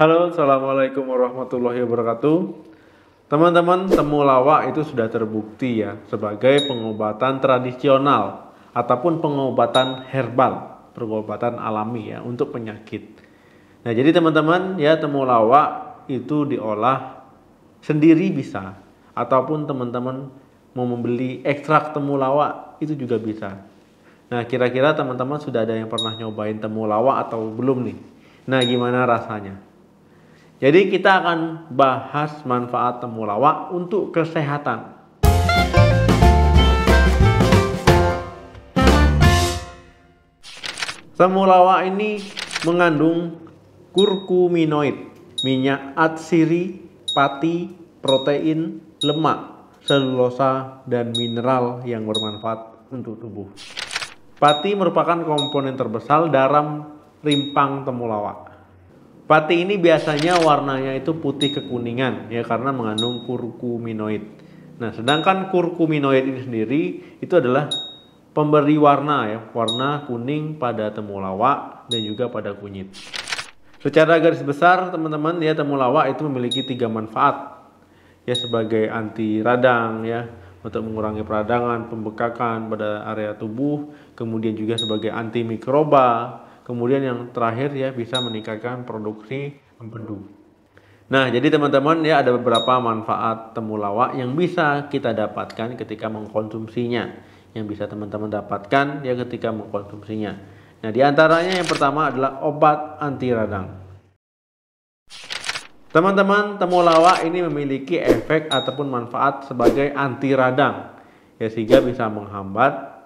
Halo, Assalamualaikum warahmatullahi wabarakatuh. Teman-teman, temulawak itu sudah terbukti ya sebagai pengobatan tradisional ataupun pengobatan herbal, pengobatan alami ya untuk penyakit. Nah, jadi teman-teman ya temulawak itu diolah sendiri bisa ataupun teman-teman mau membeli ekstrak temulawak itu juga bisa. Nah, kira-kira teman-teman sudah ada yang pernah nyobain temulawak atau belum nih? Nah, gimana rasanya? Jadi kita akan bahas manfaat temulawak untuk kesehatan. Temulawak ini mengandung kurkuminoid, minyak atsiri, pati, protein, lemak, selulosa, dan mineral yang bermanfaat untuk tubuh. Pati merupakan komponen terbesar dalam rimpang temulawak. Pati ini biasanya warnanya itu putih kekuningan ya karena mengandung kurkuminoid. Nah, sedangkan kurkuminoid ini sendiri itu adalah pemberi warna ya, warna kuning pada temulawak dan juga pada kunyit. Secara garis besar teman-teman ya temulawak itu memiliki tiga manfaat ya sebagai anti radang ya untuk mengurangi peradangan, pembekakan pada area tubuh, kemudian juga sebagai anti mikroba, Kemudian yang terakhir ya bisa meningkatkan produksi empedu. Nah, jadi teman-teman ya ada beberapa manfaat temulawak yang bisa kita dapatkan ketika mengkonsumsinya. Yang bisa teman-teman dapatkan ya ketika mengkonsumsinya. Nah, di antaranya yang pertama adalah obat anti radang. Teman-teman, temulawak ini memiliki efek ataupun manfaat sebagai anti radang. Ya, sehingga bisa menghambat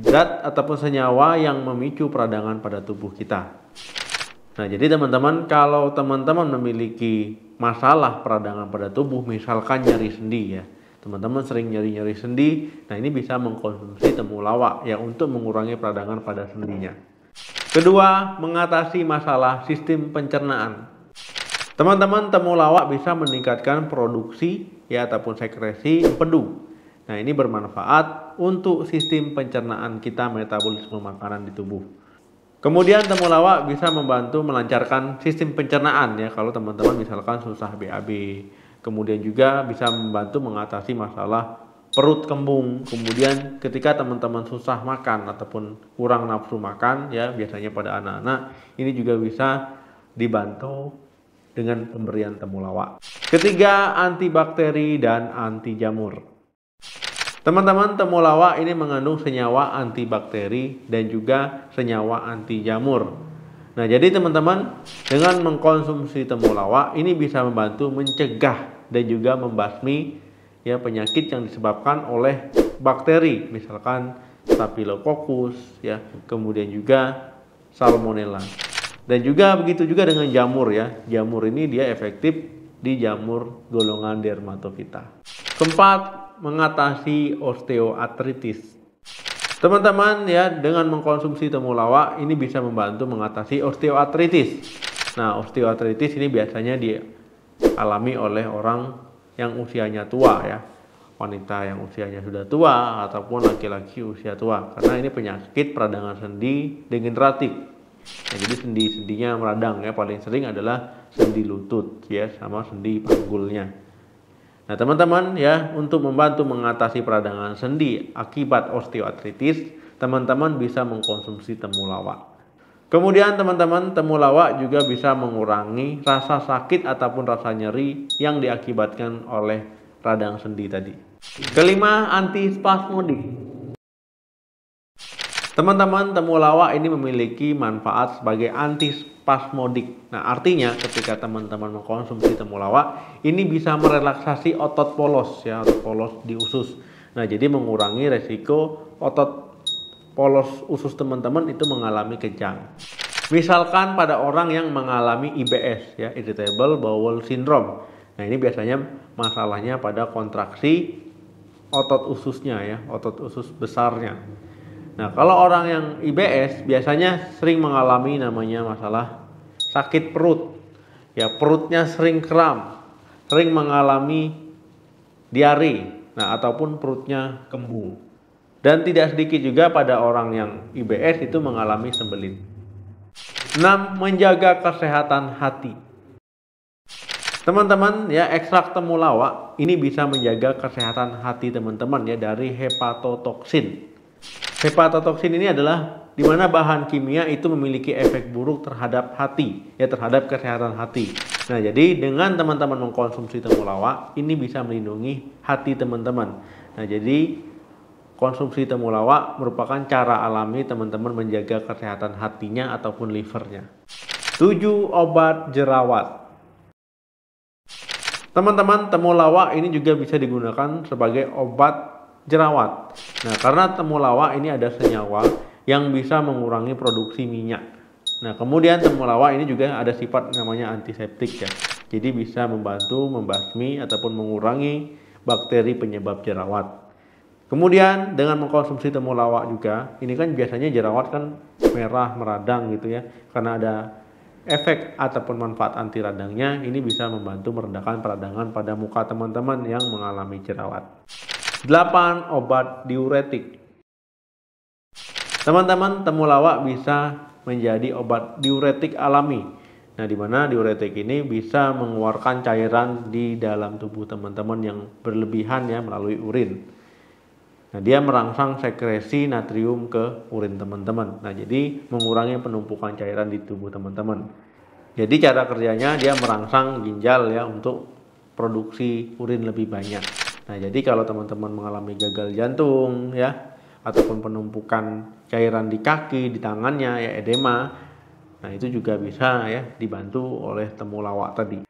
zat ataupun senyawa yang memicu peradangan pada tubuh kita. Nah, jadi teman-teman kalau teman-teman memiliki masalah peradangan pada tubuh, misalkan nyari sendi ya, teman-teman sering nyari-nyari sendi, nah ini bisa mengkonsumsi temulawak ya untuk mengurangi peradangan pada sendinya. Kedua, mengatasi masalah sistem pencernaan. Teman-teman temulawak bisa meningkatkan produksi ya ataupun sekresi empedu Nah, ini bermanfaat untuk sistem pencernaan kita metabolisme makanan di tubuh. Kemudian temulawak bisa membantu melancarkan sistem pencernaan ya kalau teman-teman misalkan susah BAB. Kemudian juga bisa membantu mengatasi masalah perut kembung. Kemudian ketika teman-teman susah makan ataupun kurang nafsu makan ya biasanya pada anak-anak ini juga bisa dibantu dengan pemberian temulawak. Ketiga, antibakteri dan anti jamur. Teman-teman, temulawak ini mengandung senyawa antibakteri dan juga senyawa anti jamur. Nah, jadi teman-teman, dengan mengkonsumsi temulawak ini bisa membantu mencegah dan juga membasmi ya penyakit yang disebabkan oleh bakteri, misalkan Staphylococcus ya, kemudian juga Salmonella. Dan juga begitu juga dengan jamur ya. Jamur ini dia efektif di jamur golongan dermatofita. Keempat, mengatasi osteoartritis. Teman-teman ya dengan mengkonsumsi temulawak ini bisa membantu mengatasi osteoartritis. Nah, osteoartritis ini biasanya dialami oleh orang yang usianya tua ya. Wanita yang usianya sudah tua ataupun laki-laki usia tua karena ini penyakit peradangan sendi degeneratif. Nah, jadi sendi-sendinya meradang ya paling sering adalah sendi lutut ya sama sendi panggulnya. Nah, teman-teman ya, untuk membantu mengatasi peradangan sendi akibat osteoartritis, teman-teman bisa mengkonsumsi temulawak. Kemudian teman-teman, temulawak juga bisa mengurangi rasa sakit ataupun rasa nyeri yang diakibatkan oleh radang sendi tadi. Kelima, antispasmodik. Teman-teman, temulawak ini memiliki manfaat sebagai antispasmodik. Nah, artinya ketika teman-teman mengkonsumsi temulawak, ini bisa merelaksasi otot polos ya, otot polos di usus. Nah, jadi mengurangi resiko otot polos usus teman-teman itu mengalami kejang. Misalkan pada orang yang mengalami IBS ya, irritable bowel syndrome. Nah, ini biasanya masalahnya pada kontraksi otot ususnya ya, otot usus besarnya. Nah, kalau orang yang IBS biasanya sering mengalami namanya masalah sakit perut. Ya, perutnya sering kram, sering mengalami diare, nah ataupun perutnya kembung. Dan tidak sedikit juga pada orang yang IBS itu mengalami sembelit. 6. Menjaga kesehatan hati. Teman-teman ya ekstrak temulawak ini bisa menjaga kesehatan hati teman-teman ya dari hepatotoksin. Hepatotoksin ini adalah di mana bahan kimia itu memiliki efek buruk terhadap hati ya terhadap kesehatan hati. Nah, jadi dengan teman-teman mengkonsumsi temulawak ini bisa melindungi hati teman-teman. Nah, jadi konsumsi temulawak merupakan cara alami teman-teman menjaga kesehatan hatinya ataupun livernya. 7. Obat jerawat Teman-teman, temulawak ini juga bisa digunakan sebagai obat jerawat. Nah, karena temulawak ini ada senyawa yang bisa mengurangi produksi minyak. Nah, kemudian temulawak ini juga ada sifat namanya antiseptik ya. Jadi bisa membantu membasmi ataupun mengurangi bakteri penyebab jerawat. Kemudian dengan mengkonsumsi temulawak juga, ini kan biasanya jerawat kan merah meradang gitu ya, karena ada efek ataupun manfaat anti radangnya ini bisa membantu meredakan peradangan pada muka teman-teman yang mengalami jerawat. 8. Obat diuretik. Teman-teman, temulawak bisa menjadi obat diuretik alami. Nah, di mana diuretik ini bisa mengeluarkan cairan di dalam tubuh teman-teman yang berlebihan ya melalui urin. Nah, dia merangsang sekresi natrium ke urin teman-teman. Nah, jadi mengurangi penumpukan cairan di tubuh teman-teman. Jadi cara kerjanya dia merangsang ginjal ya untuk produksi urin lebih banyak. Nah, jadi kalau teman-teman mengalami gagal jantung ya ataupun penumpukan cairan di kaki, di tangannya ya edema, nah itu juga bisa ya dibantu oleh temulawak tadi.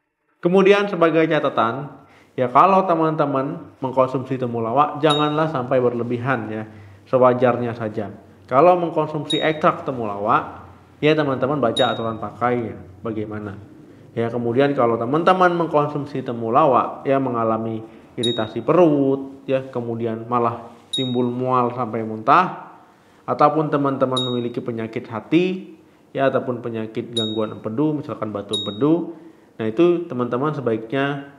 Kemudian sebagai catatan, Ya kalau teman-teman mengkonsumsi temulawak janganlah sampai berlebihan ya, sewajarnya saja. Kalau mengkonsumsi ekstrak temulawak, ya teman-teman baca aturan pakai ya, bagaimana. Ya kemudian kalau teman-teman mengkonsumsi temulawak ya mengalami iritasi perut, ya kemudian malah timbul mual sampai muntah, ataupun teman-teman memiliki penyakit hati, ya ataupun penyakit gangguan empedu, misalkan batu empedu, nah itu teman-teman sebaiknya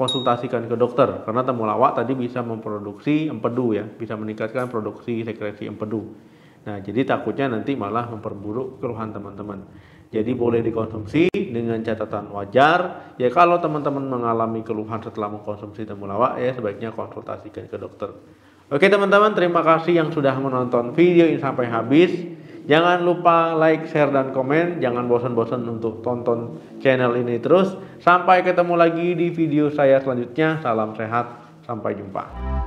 konsultasikan ke dokter karena temulawak tadi bisa memproduksi empedu ya, bisa meningkatkan produksi sekresi empedu. Nah, jadi takutnya nanti malah memperburuk keluhan teman-teman. Jadi boleh dikonsumsi dengan catatan wajar. Ya kalau teman-teman mengalami keluhan setelah mengkonsumsi temulawak ya sebaiknya konsultasikan ke dokter. Oke teman-teman, terima kasih yang sudah menonton video ini sampai habis. Jangan lupa like, share, dan komen. Jangan bosan-bosan untuk tonton channel ini terus. Sampai ketemu lagi di video saya selanjutnya. Salam sehat, sampai jumpa.